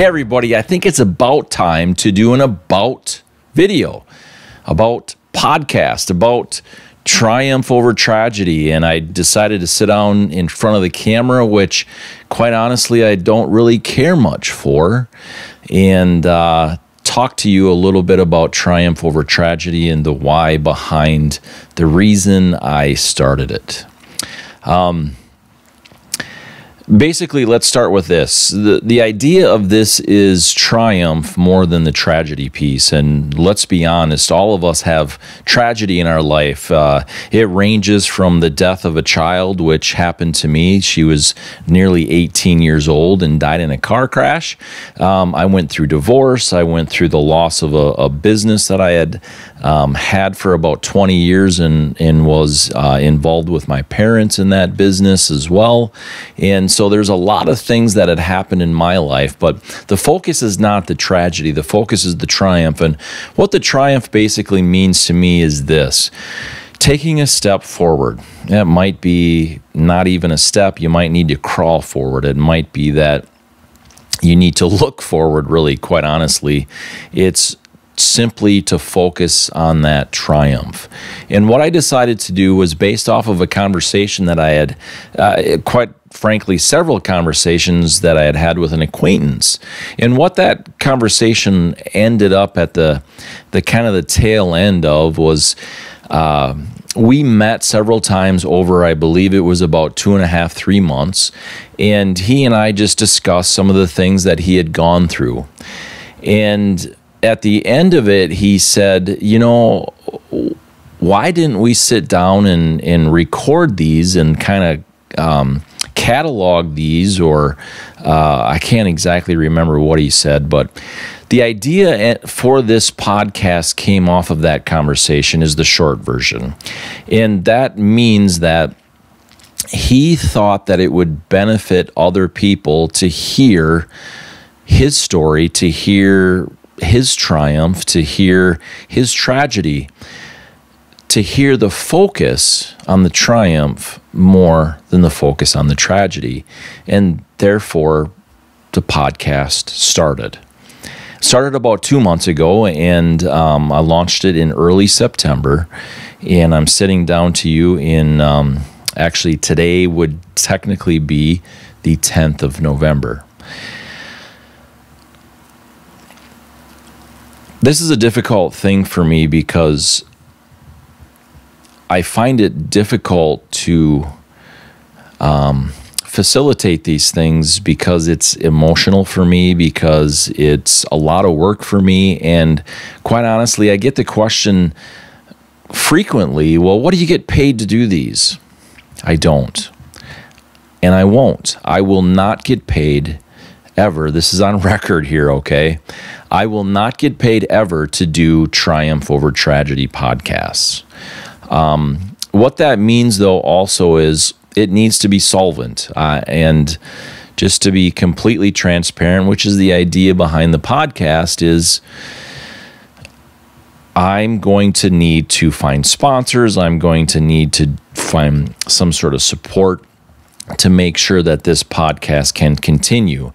Hey, everybody, I think it's about time to do an about video, about podcast, about triumph over tragedy. And I decided to sit down in front of the camera, which, quite honestly, I don't really care much for, and uh, talk to you a little bit about triumph over tragedy and the why behind the reason I started it. Um, basically let's start with this. The, the idea of this is triumph more than the tragedy piece. And let's be honest all of us have tragedy in our life. Uh, it ranges from the death of a child which happened to me. She was nearly 18 years old and died in a car crash. Um, i went through divorce. I went through the loss of a, a business that i had um, had for about 20 years and, and was uh, involved with my parents in that business as well. And so there's a lot of things that had happened in my life, but the focus is not the tragedy, the focus is the triumph. And what the triumph basically means to me is this taking a step forward. It might be not even a step, you might need to crawl forward. It might be that you need to look forward, really, quite honestly. It's simply to focus on that triumph. And what I decided to do was based off of a conversation that I had, uh, quite frankly, several conversations that I had had with an acquaintance. And what that conversation ended up at the, the kind of the tail end of was. Uh, we met several times over, I believe it was about two and a half, three months. And he and I just discussed some of the things that he had gone through. And at the end of it, he said, You know, why didn't we sit down and, and record these and kind of um, catalog these? Or uh, I can't exactly remember what he said, but the idea for this podcast came off of that conversation, is the short version. And that means that he thought that it would benefit other people to hear his story, to hear his triumph, to hear his tragedy, to hear the focus on the triumph more than the focus on the tragedy. And therefore, the podcast started. Started about two months ago, and um, I launched it in early September. And I'm sitting down to you in um, actually today would technically be the 10th of November. This is a difficult thing for me because I find it difficult to um, facilitate these things because it's emotional for me, because it's a lot of work for me. And quite honestly, I get the question frequently well, what do you get paid to do these? I don't. And I won't. I will not get paid ever. This is on record here, okay? I will not get paid ever to do Triumph Over Tragedy podcasts. Um, what that means, though, also is it needs to be solvent. Uh, and just to be completely transparent, which is the idea behind the podcast, is I'm going to need to find sponsors. I'm going to need to find some sort of support to make sure that this podcast can continue.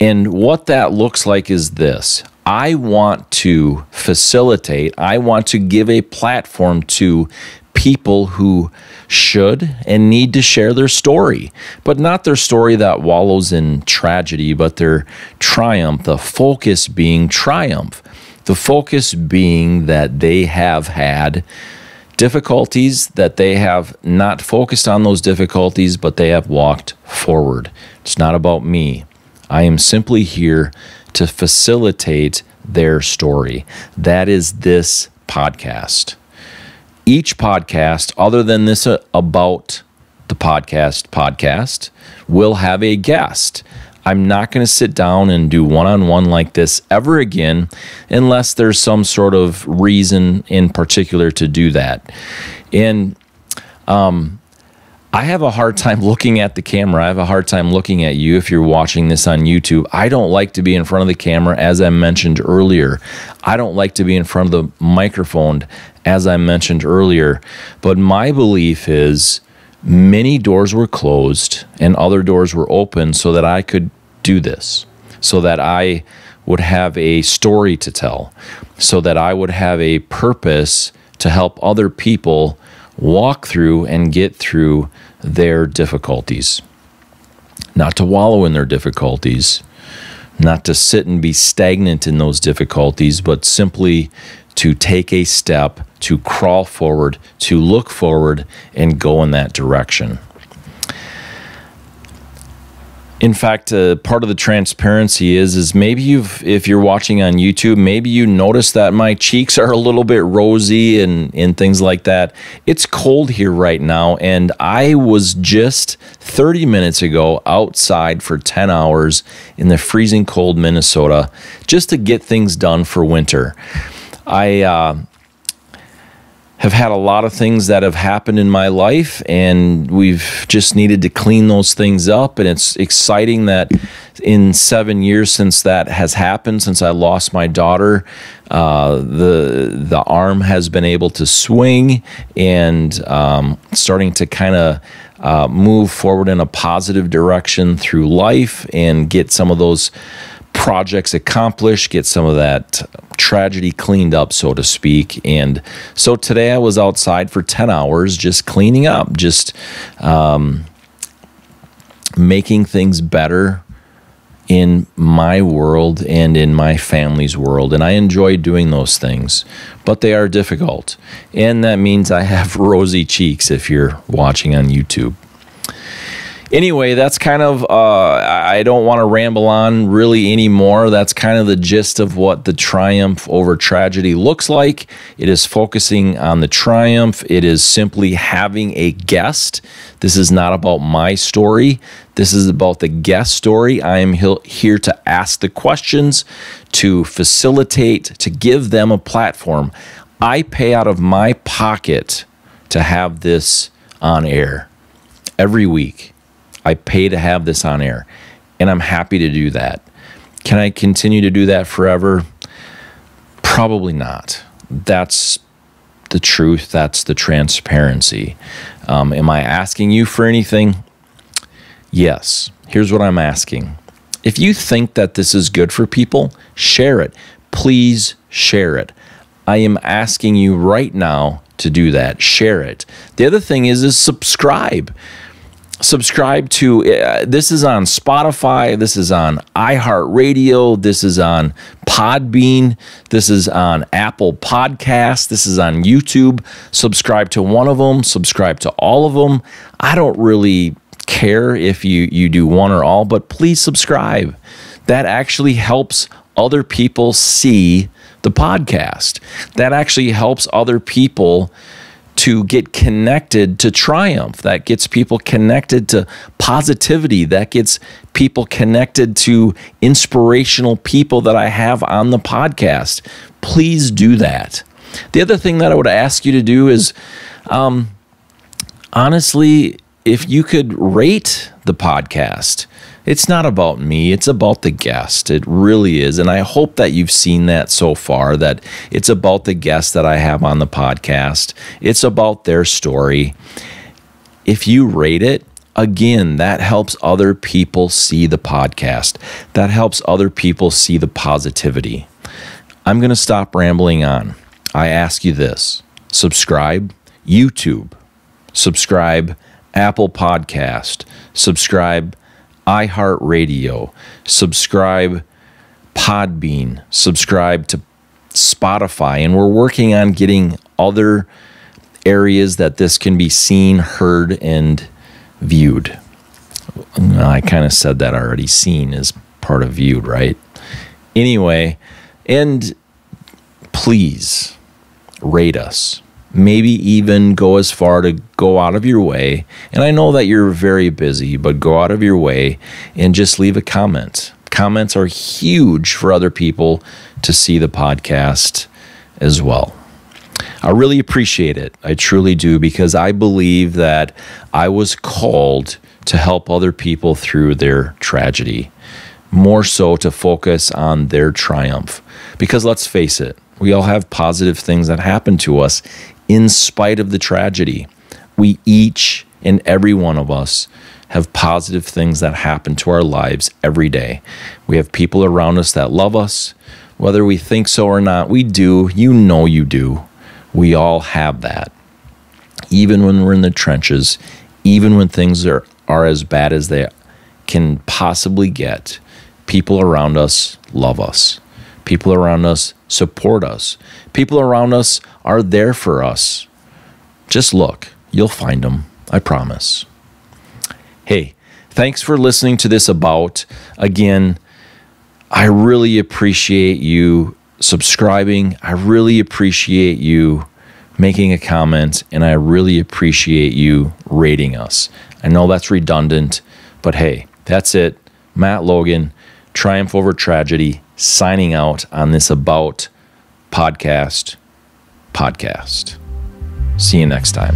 And what that looks like is this I want to facilitate, I want to give a platform to people who should and need to share their story, but not their story that wallows in tragedy, but their triumph, the focus being triumph, the focus being that they have had difficulties, that they have not focused on those difficulties, but they have walked forward. It's not about me. I am simply here to facilitate their story. That is this podcast. Each podcast, other than this uh, about the podcast podcast, will have a guest. I'm not going to sit down and do one on one like this ever again unless there's some sort of reason in particular to do that. And um, I have a hard time looking at the camera. I have a hard time looking at you if you're watching this on YouTube. I don't like to be in front of the camera, as I mentioned earlier. I don't like to be in front of the microphone, as I mentioned earlier. But my belief is many doors were closed and other doors were open so that I could do this. so that I would have a story to tell, so that I would have a purpose to help other people walk through and get through their difficulties. Not to wallow in their difficulties, not to sit and be stagnant in those difficulties, but simply to take a step, to crawl forward, to look forward, and go in that direction. In fact, uh, part of the transparency is is maybe you've if you're watching on YouTube, maybe you notice that my cheeks are a little bit rosy and and things like that. It's cold here right now, and I was just 30 minutes ago outside for 10 hours in the freezing cold Minnesota just to get things done for winter. I uh, have had a lot of things that have happened in my life, and we've just needed to clean those things up. And it's exciting that in seven years since that has happened, since I lost my daughter, uh, the the arm has been able to swing and um, starting to kind of. Uh, move forward in a positive direction through life and get some of those projects accomplished, get some of that tragedy cleaned up, so to speak. And so today I was outside for 10 hours just cleaning up, just um, making things better in my world and in my family's world. And I enjoy doing those things, but they are difficult. And that means I have rosy cheeks if you're watching on YouTube anyway, that's kind of, uh, I don't want to ramble on really anymore. That's kind of the gist of what the triumph over tragedy looks like. It is focusing on the triumph, it is simply having a guest. This is not about my story. This is about the guest story. I am here to ask the questions, to facilitate, to give them a platform. I pay out of my pocket to have this on air every week. I pay to have this on air, and I'm happy to do that. Can I continue to do that forever? Probably not. That's the truth. That's the transparency. Um, am I asking you for anything? Yes. Here's what I'm asking. If you think that this is good for people, share it. Please share it. I am asking you right now to do that. Share it. The other thing is is subscribe subscribe to uh, this is on Spotify, this is on iHeartRadio, this is on Podbean, this is on Apple Podcasts, this is on YouTube. Subscribe to one of them, subscribe to all of them. I don't really care if you you do one or all, but please subscribe. That actually helps other people see the podcast. That actually helps other people to get connected to triumph, that gets people connected to positivity, that gets people connected to inspirational people that I have on the podcast. Please do that. The other thing that I would ask you to do is um, honestly, if you could rate the podcast, it's not about me, it's about the guest. It really is. And I hope that you've seen that so far that it's about the guest that I have on the podcast. It's about their story. If you rate it, again, that helps other people see the podcast. That helps other people see the positivity. I'm going to stop rambling on. I ask you this subscribe, YouTube, subscribe, Apple Podcast, subscribe, iHeartRadio, subscribe Podbean, subscribe to Spotify, and we're working on getting other areas that this can be seen, heard, and viewed. I kind of said that already. Seen is part of viewed, right? Anyway, and please rate us maybe even go as far to go out of your way. And I know that you're very busy, but go out of your way and just leave a comment. Comments are huge for other people to see the podcast as well. I really appreciate it. I truly do because I believe that I was called to help other people through their tragedy, more so to focus on their triumph. Because let's face it, we all have positive things that happen to us in spite of the tragedy. We each and every one of us have positive things that happen to our lives every day. We have people around us that love us, whether we think so or not. We do. You know you do. We all have that. Even when we're in the trenches, even when things are, are as bad as they can possibly get, people around us love us. People around us support us. People around us are there for us. Just look, you'll find them, I promise. Hey, thanks for listening to this about. Again, I really appreciate you subscribing. I really appreciate you making a comment, and I really appreciate you rating us. I know that's redundant, but hey, that's it. Matt Logan, Triumph Over Tragedy, signing out on this About podcast podcast. See you next time.